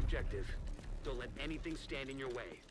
objective. Don't let anything stand in your way.